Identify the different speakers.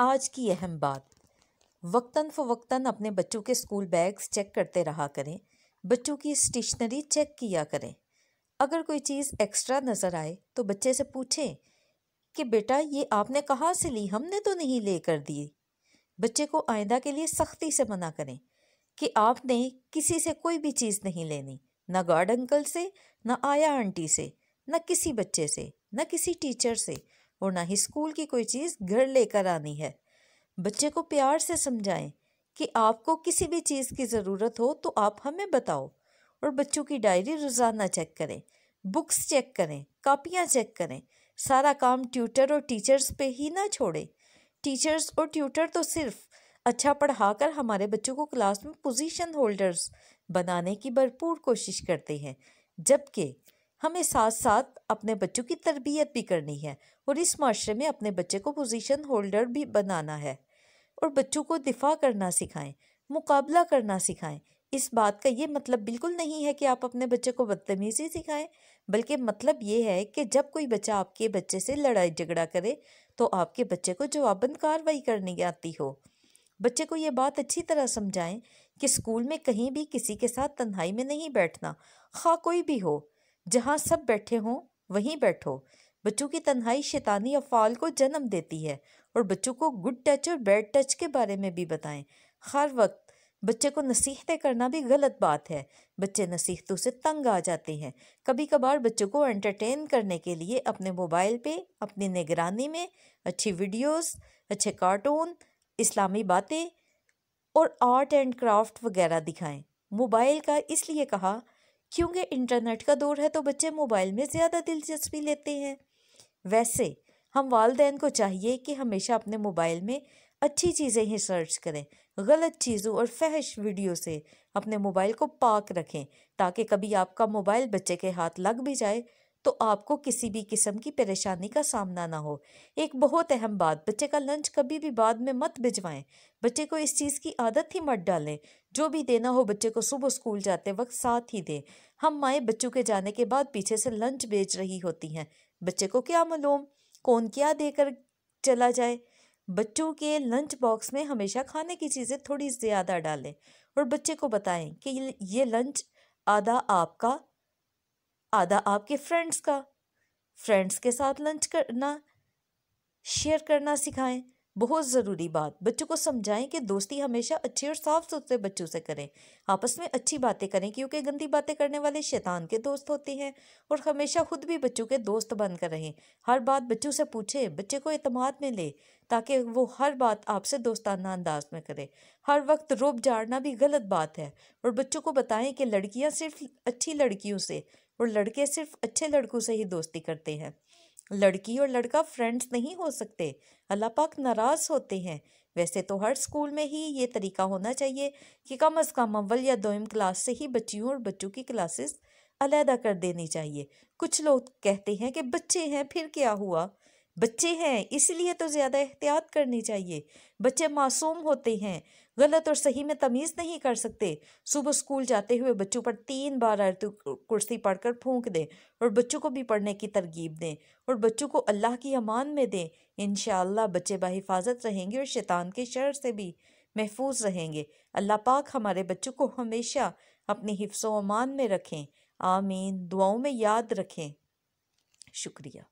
Speaker 1: आज की अहम बात। वक्तन फ़वक्तन अपने बच्चों के स्कूल बैग्स चेक करते रहा करें। बच्चों की स्टेशनरी चेक किया करें। अगर कोई चीज़ एक्स्ट्रा नज़र आए तो बच्चे से पूछें कि, बेटा, ये आपने कहाँ से ली? हमने तो नहीं ले कर दी बच्चे को आइंदा के लिए सख्ती से मना करें कि, आपने किसी से कोई भी चीज़ नहीं लेनी। ना गार्ड अंकल से, ना आया आंटी से, ना किसी बच्चे से, न किसी टीचर से। और ना ही स्कूल की कोई चीज़ घर लेकर आनी है। बच्चे को प्यार से समझाएँ कि आपको किसी भी चीज़ की ज़रूरत हो तो आप हमें बताओ और बच्चों की डायरी रोज़ाना चेक करें, बुक्स चेक करें, कापियाँ चेक करें, सारा काम ट्यूटर और टीचर्स पे ही ना छोड़ें। टीचर्स और ट्यूटर तो सिर्फ़ अच्छा पढ़ाकर हमारे बच्चों को क्लास में पोजीशन होल्डर्स बनाने की भरपूर कोशिश करते हैं, जबकि हमें साथ साथ अपने बच्चों की तरबियत भी करनी है और इस माशरे में अपने बच्चे को पोजीशन होल्डर भी बनाना है। और बच्चों को दिफा करना सिखाएँ, मुकाबला करना सिखाएँ। इस बात का ये मतलब बिल्कुल नहीं है कि आप अपने बच्चे को बदतमीज़ी सिखाएँ, बल्कि मतलब ये है कि जब कोई बच्चा आपके बच्चे से लड़ाई झगड़ा करे तो आपके बच्चे को जवाबन कार्रवाई करनी आती हो। बच्चे को ये बात अच्छी तरह समझाएँ कि स्कूल में कहीं भी किसी के साथ तन्हाई में नहीं बैठना, खा कोई भी हो। जहाँ सब बैठे हों, वहीं बैठो। बच्चों की तन्हाई शैतानी अफ़ाल को जन्म देती है और बच्चों को गुड टच और बैड टच के बारे में भी बताएँ। हर वक्त बच्चे को नसीहतें करना भी गलत बात है। बच्चे नसीहतों से तंग आ जाते हैं। कभी कभार बच्चों को एंटरटेन करने के लिए अपने मोबाइल पे, अपनी निगरानी में अच्छी वीडियोस अच्छे कार्टून इस्लामी बातें और आर्ट एंड क्राफ्ट वगैरह दिखाएँ। मोबाइल का इसलिए कहा क्योंकि इंटरनेट का दौर है तो बच्चे मोबाइल में ज़्यादा दिलचस्पी लेते हैं। वैसे, हम वालदेन को चाहिए कि हमेशा अपने मोबाइल में अच्छी चीज़ें ही सर्च करें, गलत चीज़ों और फहश वीडियो से अपने मोबाइल को पाक रखें, ताकि कभी आपका मोबाइल बच्चे के हाथ लग भी जाए तो आपको किसी भी किस्म की परेशानी का सामना ना हो। एक बहुत अहम बात, बच्चे का लंच कभी भी बाद में मत भिजवाएँ। बच्चे को इस चीज़ की आदत ही मत डालें जो भी देना हो बच्चे को सुबह स्कूल जाते वक्त साथ ही दें। हम माएँ बच्चों के जाने के बाद पीछे से लंच बेच रही होती हैं। बच्चे को क्या मालूम? कौन क्या देकर चला जाए? बच्चों के लंच बॉक्स में हमेशा खाने की चीज़ें थोड़ी ज़्यादा डालें और बच्चे को बताएँ कि ये लंच आधा आपका, आधा आपके फ्रेंड्स का। फ्रेंड्स के साथ लंच करना शेयर करना सिखाएँ। बहुत ज़रूरी बात। बच्चों को समझाएँ कि दोस्ती हमेशा अच्छे और साफ़ सुथरे बच्चों से करें। आपस में अच्छी बातें करें क्योंकि गंदी बातें करने वाले शैतान के दोस्त होते हैं और हमेशा खुद भी बच्चों के दोस्त बनकर रहें। हर बात बच्चों से पूछें, बच्चे को अतमाद में ले ताकि वो हर बात आपसे दोस्ताना अंदाज में करे। हर वक्त रोब झाड़ना भी गलत बात है और बच्चों को बताएँ कि लड़कियाँ सिर्फ़ अच्छी लड़कियों से और लड़के सिर्फ़ अच्छे लड़कों से ही दोस्ती करते हैं। लड़की और लड़का फ्रेंड्स नहीं हो सकते। अल्लाह पाक नाराज़ होते हैं। वैसे तो हर स्कूल में ही ये तरीका होना चाहिए कि कम अज़ कम अव्वल या दोम क्लास से ही बच्चियों और बच्चों की क्लासेस अलहदा कर देनी चाहिए। कुछ लोग कहते हैं कि बच्चे हैं, फिर क्या हुआ? बच्चे हैं, इसलिए तो ज़्यादा एहतियात करनी चाहिए। बच्चे मासूम होते हैं, गलत और सही में तमीज़ नहीं कर सकते। सुबह स्कूल जाते हुए बच्चों पर तीन बार आयत कुर्सी पढ़कर फूंक दें और बच्चों को भी पढ़ने की तरगीब दें और बच्चों को अल्लाह की अमान में दें। इन बच्चे बाहिफाजत रहेंगे और शैतान के शर से भी महफूज रहेंगे। अल्लाह पाक हमारे बच्चों को हमेशा अपने हिफ्स अमान में रखें। आमीन। दुआओं में याद रखें। शुक्रिया।